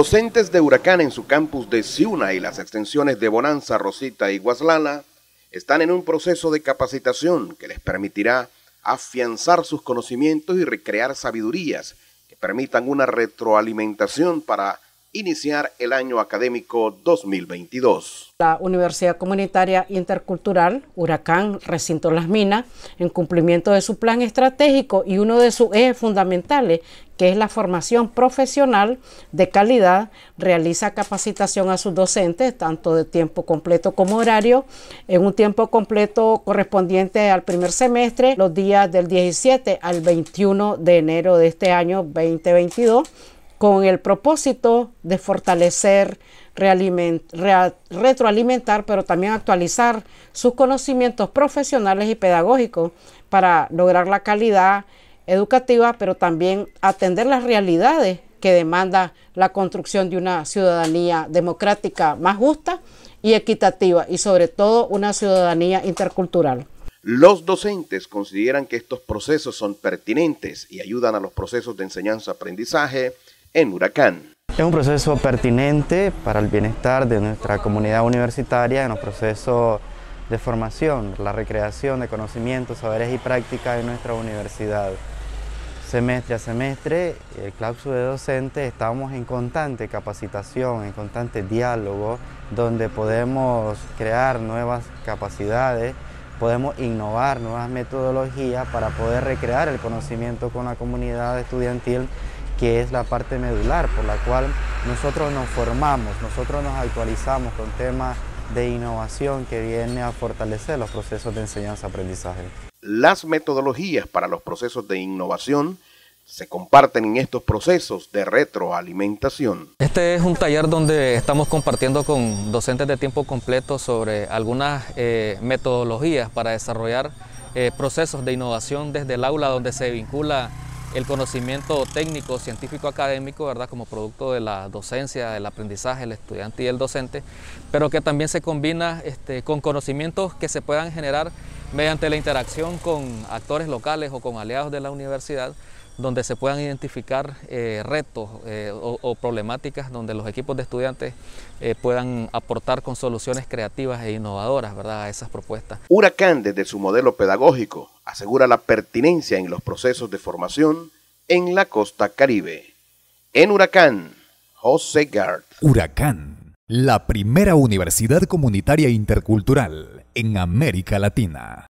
Docentes de Huracán en su campus de Ciuna y las extensiones de Bonanza, Rosita y Guaslala están en un proceso de capacitación que les permitirá afianzar sus conocimientos y recrear sabidurías que permitan una retroalimentación para iniciar el año académico 2022. La Universidad Comunitaria Intercultural Huracán Recinto Las Minas, en cumplimiento de su plan estratégico y uno de sus ejes fundamentales, que es la formación profesional de calidad, realiza capacitación a sus docentes, tanto de tiempo completo como horario, en un tiempo completo correspondiente al primer semestre, los días del 17 al 21 de enero de este año 2022 con el propósito de fortalecer, retroalimentar, pero también actualizar sus conocimientos profesionales y pedagógicos para lograr la calidad educativa, pero también atender las realidades que demanda la construcción de una ciudadanía democrática más justa y equitativa y sobre todo una ciudadanía intercultural. Los docentes consideran que estos procesos son pertinentes y ayudan a los procesos de enseñanza-aprendizaje en Huracán. Es un proceso pertinente para el bienestar de nuestra comunidad universitaria en los procesos de formación, la recreación de conocimientos, saberes y prácticas en nuestra universidad. Semestre a semestre, el claustro de docentes estamos en constante capacitación, en constante diálogo, donde podemos crear nuevas capacidades, podemos innovar nuevas metodologías para poder recrear el conocimiento con la comunidad estudiantil que es la parte medular por la cual nosotros nos formamos, nosotros nos actualizamos con temas de innovación que viene a fortalecer los procesos de enseñanza-aprendizaje. Las metodologías para los procesos de innovación se comparten en estos procesos de retroalimentación. Este es un taller donde estamos compartiendo con docentes de tiempo completo sobre algunas eh, metodologías para desarrollar eh, procesos de innovación desde el aula donde se vincula el conocimiento técnico, científico, académico, ¿verdad? como producto de la docencia, del aprendizaje, el estudiante y el docente, pero que también se combina este, con conocimientos que se puedan generar mediante la interacción con actores locales o con aliados de la universidad, donde se puedan identificar eh, retos eh, o, problemáticas donde los equipos de estudiantes eh, puedan aportar con soluciones creativas e innovadoras ¿verdad? a esas propuestas. Huracán, desde su modelo pedagógico, asegura la pertinencia en los procesos de formación en la costa caribe. En Huracán, José Gard. Huracán, la primera universidad comunitaria intercultural en América Latina.